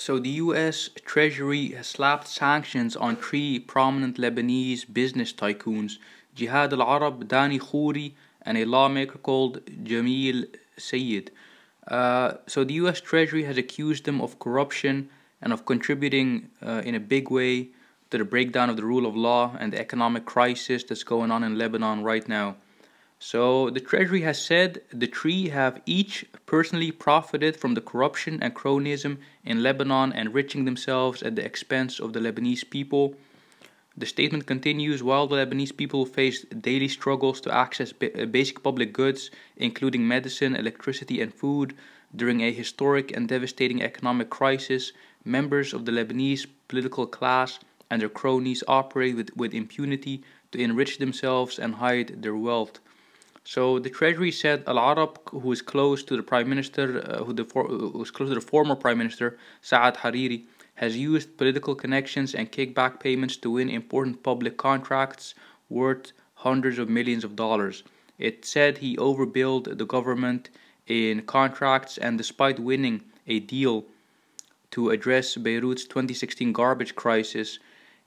So the US Treasury has slapped sanctions on three prominent Lebanese business tycoons, Jihad al-Arab, Dani Khouri, and a lawmaker called Jamil Sayed. Uh, so the US Treasury has accused them of corruption and of contributing uh, in a big way to the breakdown of the rule of law and the economic crisis that's going on in Lebanon right now. So the Treasury has said the three have each personally profited from the corruption and cronyism in Lebanon, enriching themselves at the expense of the Lebanese people. The statement continues while the Lebanese people face daily struggles to access uh, basic public goods, including medicine, electricity, and food, during a historic and devastating economic crisis, members of the Lebanese political class and their cronies operate with, with impunity to enrich themselves and hide their wealth. So the Treasury said Al Arab, who is close to the Prime Minister, uh, who, the for, who is close to the former Prime Minister Saad Hariri, has used political connections and kickback payments to win important public contracts worth hundreds of millions of dollars. It said he overbilled the government in contracts, and despite winning a deal to address Beirut's 2016 garbage crisis,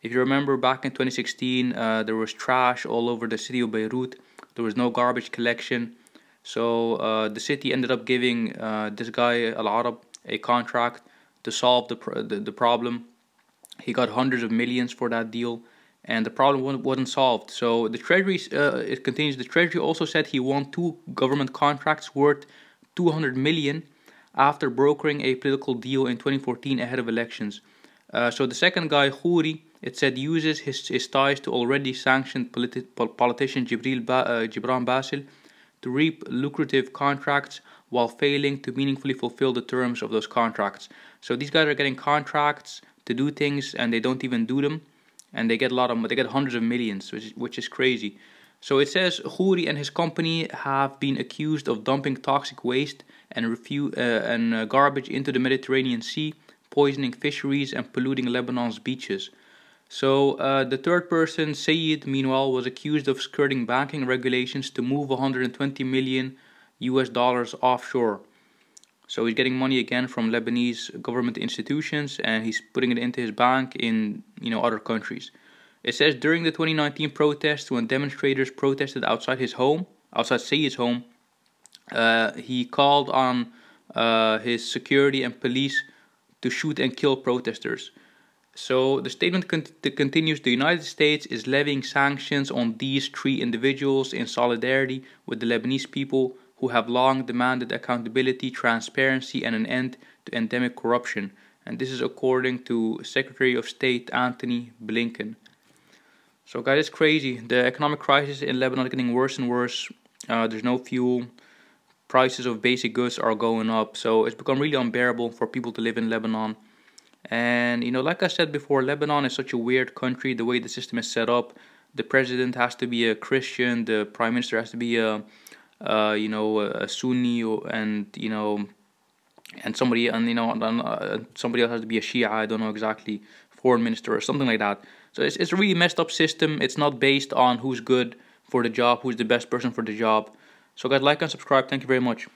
if you remember back in 2016, uh, there was trash all over the city of Beirut there was no garbage collection. So uh, the city ended up giving uh, this guy Al Arab a contract to solve the, pr the, the problem. He got hundreds of millions for that deal, and the problem wasn't solved. So the Treasury, uh, it continues. The Treasury also said he won two government contracts worth 200 million after brokering a political deal in 2014 ahead of elections. Uh, so the second guy, Khouri, it said uses his, his ties to already sanctioned politi politician Jibril ba uh, Gibran Bassil to reap lucrative contracts while failing to meaningfully fulfill the terms of those contracts. So these guys are getting contracts to do things and they don't even do them and they get a lot of they get hundreds of millions which is, which is crazy. So it says Khouri and his company have been accused of dumping toxic waste and refu uh, and uh, garbage into the Mediterranean Sea, poisoning fisheries and polluting Lebanon's beaches. So uh, the third person, Sayed, meanwhile, was accused of skirting banking regulations to move 120 million US dollars offshore. So he's getting money again from Lebanese government institutions and he's putting it into his bank in you know other countries. It says during the 2019 protests when demonstrators protested outside his home, outside Sayed's home, uh, he called on uh, his security and police to shoot and kill protesters. So the statement continues the United States is levying sanctions on these three individuals in solidarity with the Lebanese people who have long demanded accountability, transparency, and an end to endemic corruption. And this is according to Secretary of State Antony Blinken. So, guys, it's crazy. The economic crisis in Lebanon is getting worse and worse. Uh, there's no fuel. Prices of basic goods are going up. So, it's become really unbearable for people to live in Lebanon. And you know, like I said before, Lebanon is such a weird country. The way the system is set up, the president has to be a Christian, the prime minister has to be a, uh, you know, a Sunni, and you know, and somebody, and you know, uh, somebody else has to be a Shia. I don't know exactly, foreign minister or something like that. So it's it's a really messed up system. It's not based on who's good for the job, who's the best person for the job. So guys, like and subscribe. Thank you very much.